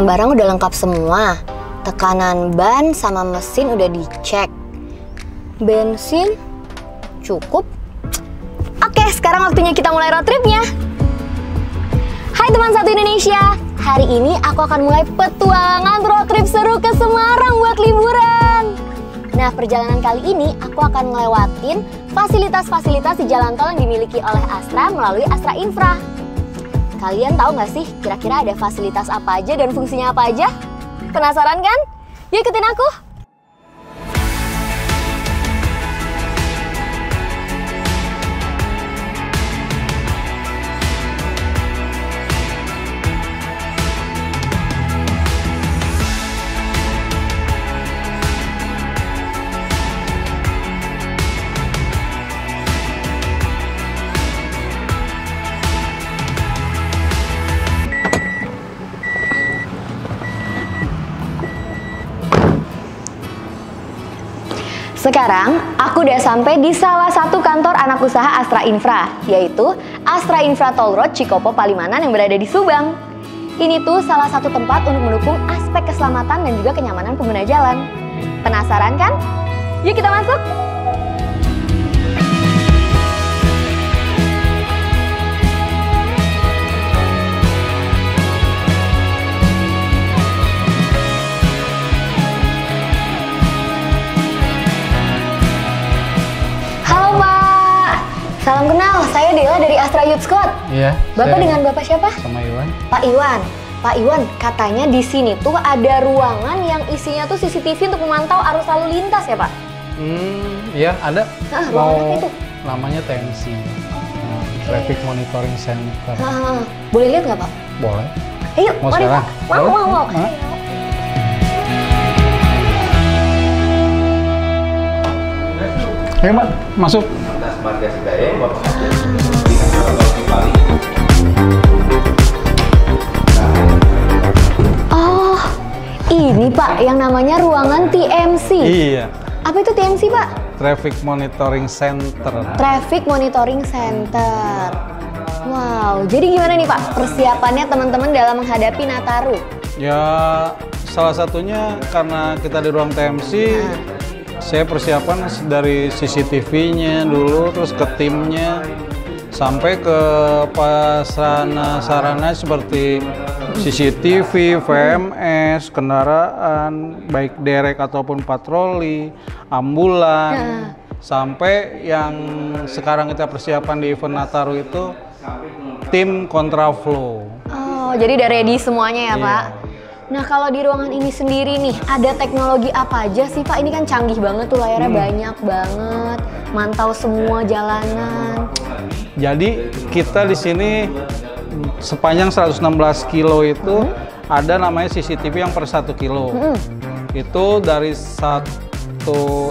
Barang-barang udah lengkap semua. Tekanan ban sama mesin udah dicek. Bensin cukup. Oke, sekarang waktunya kita mulai road tripnya. Hai teman satu Indonesia, hari ini aku akan mulai petualangan road trip seru ke Semarang buat liburan. Nah, perjalanan kali ini aku akan ngelewatin fasilitas-fasilitas di jalan tol yang dimiliki oleh Astra melalui Astra Infra. Kalian tahu nggak sih kira-kira ada fasilitas apa aja dan fungsinya apa aja? Penasaran kan? Yuk ikutin aku! Sekarang aku udah sampai di salah satu kantor anak usaha Astra Infra, yaitu Astra Infra Toll Road Cikopo Palimanan yang berada di Subang. Ini tuh salah satu tempat untuk mendukung aspek keselamatan dan juga kenyamanan pengguna jalan. Penasaran kan? Yuk kita masuk! Salam kenal. Saya Dela dari Astra Youth Squad. Iya. Bapak saya dengan Bapak siapa? sama Iwan. Pak Iwan. Pak Iwan, katanya di sini tuh ada ruangan yang isinya tuh CCTV untuk memantau arus lalu lintas ya Pak? Hmm, iya ada. Ah, ruangan apa itu? Namanya TMC. Nah, Traffic Monitoring Center. Ah, boleh lihat nggak Pak? Boleh. Ayo, Mau mari sekarang? Pak. Mau, mau, mau. Ayo. Ayo Mbak, masuk. Marga Sidaya, Bapak di. Oh, ini Pak yang namanya ruangan TMC. Iya. Apa itu TMC Pak? Traffic Monitoring Center. Traffic Monitoring Center. Wow, jadi gimana nih Pak persiapannya teman-teman dalam menghadapi Nataru? Ya, salah satunya karena kita di ruang TMC, saya persiapan dari CCTV-nya dulu, terus ke timnya, sampai ke sarana-sarana seperti CCTV, VMS, kendaraan, baik derek ataupun patroli, ambulan, sampai yang sekarang kita persiapan di event Nataru itu tim kontraflow. Oh, jadi udah ready semuanya ya Iya. Pak? Nah kalau di ruangan ini sendiri nih, ada teknologi apa aja sih Pak? Ini kan canggih banget tuh layarnya Hmm. banyak banget, mantau semua jalanan. Jadi kita di sini sepanjang 116 kilo itu ada namanya CCTV yang per 1 kilo. Itu dari satu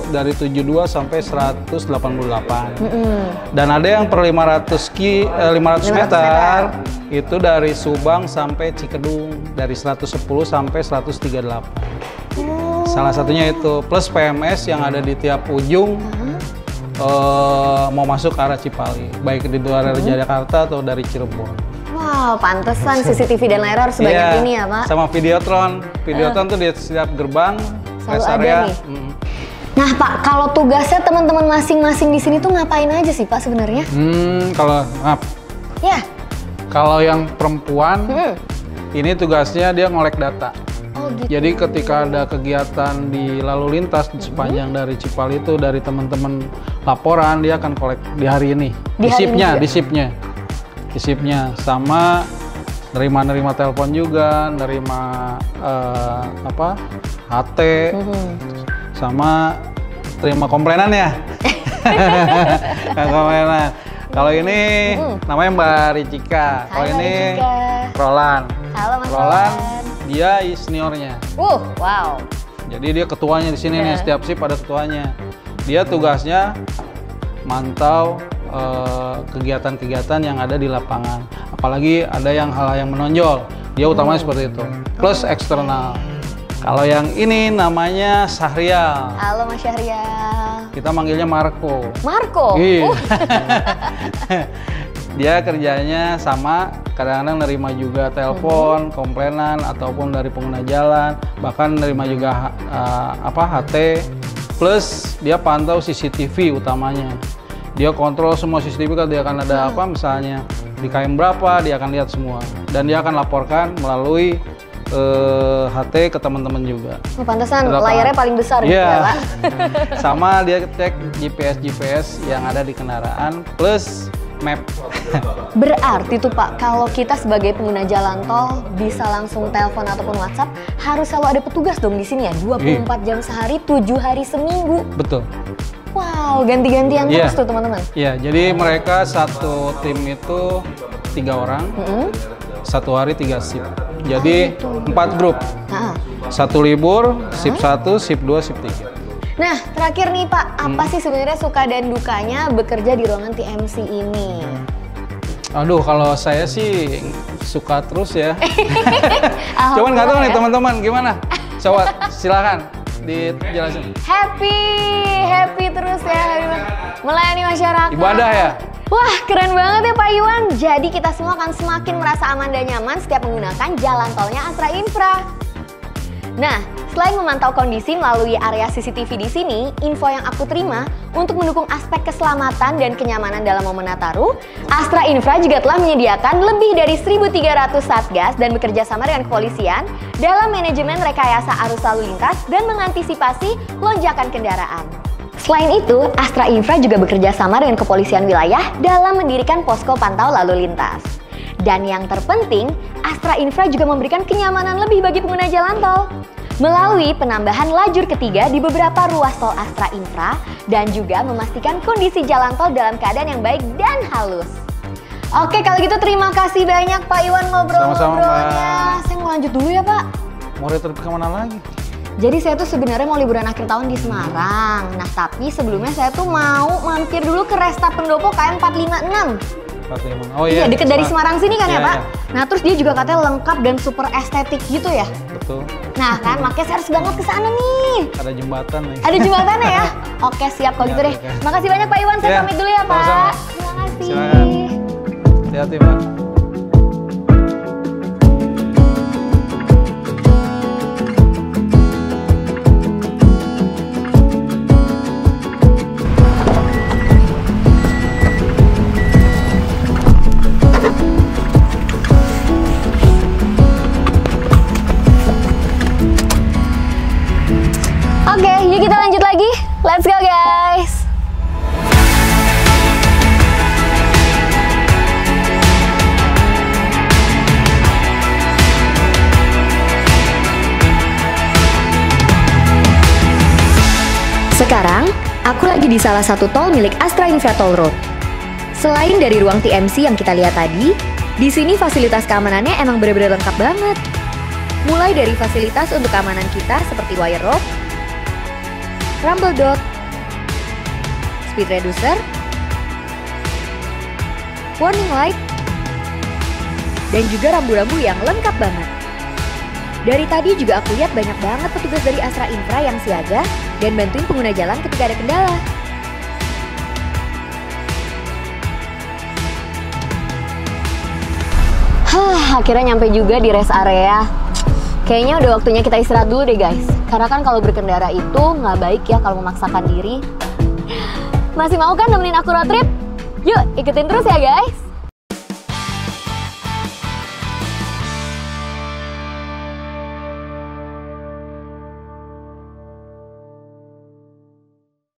dari 72 sampai 188. Dan ada yang per 500 ki eh, 500 meter itu dari Subang sampai Cikedung dari 110 sampai 138. Salah satunya itu plus PMS yang ada di tiap ujung eh, mau masuk ke arah Cipali, baik di luar dari Jakarta atau dari Cirebon. Wow, pantesan CCTV dan layar harus banyak Iya, ini ya Pak? Sama Videotron, Videotron tuh di setiap gerbang, Selalu rest ada area. nih. mm. Nah Pak, kalau tugasnya teman-teman masing-masing di sini tuh ngapain aja sih Pak sebenarnya? Hmm, kalau maaf, Ya, kalau yang perempuan Hmm. ini tugasnya dia ngolek data. oh gitu. Jadi ketika ada kegiatan di lalu lintas di sepanjang dari Cipali itu dari teman-teman laporan dia akan kolek di hari ini. Di Di, hari shiftnya, ini juga? di shiftnya, di shiftnya sama nerima-nerima telepon juga, nerima eh, apa HT, Mhm. Sama terima komplainan ya. komplainan. Kalau ini namanya Mbak Ricika. Kalau ini Ricika. Roland. Halo Mas Roland Roland. dia seniornya. Uh, wow. Jadi dia ketuanya di sini nih, Iya. setiap shift ada ketuanya. Dia tugasnya mantau eh, kegiatan-kegiatan yang ada di lapangan. Apalagi ada yang hal yang menonjol. Dia utamanya seperti itu. Plus eksternal. Kalau yang ini namanya Sahrial. Halo Mas Syahrial. Kita manggilnya Marco. Marco. Iya. Uh, dia kerjanya sama kadang-kadang nerima juga telepon komplainan ataupun dari pengguna jalan bahkan nerima juga uh, apa HT plus dia pantau CCTV utamanya dia kontrol semua CCTV kan dia akan ada apa misalnya di KM berapa dia akan lihat semua dan dia akan laporkan melalui eh, HT ke teman-teman juga Oh, pantesan lapangan. layarnya paling besar gitu Iya. ya, Pak. sama dia cek GPS GPS yang ada di kendaraan plus map Berarti tuh Pak, kalau kita sebagai pengguna jalan tol bisa langsung telepon ataupun WhatsApp, harus selalu ada petugas dong di sini ya, 24 jam sehari, 7 hari seminggu. betul Wow, ganti-gantian Iya. terus tuh teman-teman. Iya, jadi mereka satu tim itu tiga orang, Mm-mm. Satu hari tiga shift. Jadi empat grup, satu libur, shift satu, shift dua, shift tiga. Nah, terakhir nih Pak, apa Hmm. sih sebenarnya suka dan dukanya bekerja di ruangan TMC ini? Aduh, kalau saya sih suka terus ya. Cuman nggak tahu nih ya. teman-teman gimana. Coba silakan dijelasin. Happy, happy terus ya, happy melayani masyarakat. Ibadah ya? Wah, keren banget ya Pak Iwan. Jadi kita semua akan semakin merasa aman dan nyaman setiap menggunakan jalan tolnya Astra Infra. Nah, selain memantau kondisi melalui area CCTV di sini, info yang aku terima untuk mendukung aspek keselamatan dan kenyamanan dalam momen Nataru, Astra Infra juga telah menyediakan lebih dari 1.300 satgas dan bekerja sama dengan kepolisian dalam manajemen rekayasa arus lalu lintas dan mengantisipasi lonjakan kendaraan. Selain itu, Astra Infra juga bekerja sama dengan kepolisian wilayah dalam mendirikan posko pantau lalu lintas. Dan yang terpenting, Astra Infra juga memberikan kenyamanan lebih bagi pengguna jalan tol. Melalui penambahan lajur ketiga di beberapa ruas tol Astra Infra dan juga memastikan kondisi jalan tol dalam keadaan yang baik dan halus. Oke, kalau gitu terima kasih banyak Pak Iwan ngobrol-ngobrolnya. Saya mau lanjut dulu ya Pak. Mau retrip ke mana lagi? Jadi saya tuh sebenarnya mau liburan akhir tahun di Semarang. Nah tapi sebelumnya saya tuh mau mampir dulu ke Resta Pendopo KM 456. Fatimah. Oh Iya, iya. deket dari Semarang sini kan ya Iya, Pak? iya. Nah terus dia juga katanya lengkap dan super estetik gitu ya. Betul. Nah kan makanya saya harus banget ke sana nih. Ada jembatan nih. Ada jembatannya ya? Oke siap kalau gitu Iya, deh. oke. Makasih banyak Pak Iwan, saya Iya, pamit dulu ya Pak. Terima kasih. Silakan. Hati-hati, Pak. Aku lagi di salah satu tol milik Astra Infra Toll Road. Selain dari ruang TMC yang kita lihat tadi, di sini fasilitas keamanannya emang bener-bener lengkap banget. Mulai dari fasilitas untuk keamanan kita seperti wire rope, rumble dot, speed reducer, warning light, dan juga rambu-rambu yang lengkap banget. Dari tadi juga aku lihat banyak banget petugas dari Astra Infra yang siaga dan bantuin pengguna jalan ketika ada kendala. Hah, akhirnya nyampe juga di rest area. Kayaknya udah waktunya kita istirahat dulu deh guys. Karena kan kalau berkendara itu nggak baik ya kalau memaksakan diri. Masih mau kan nemenin aku road trip? Yuk, ikutin terus ya guys.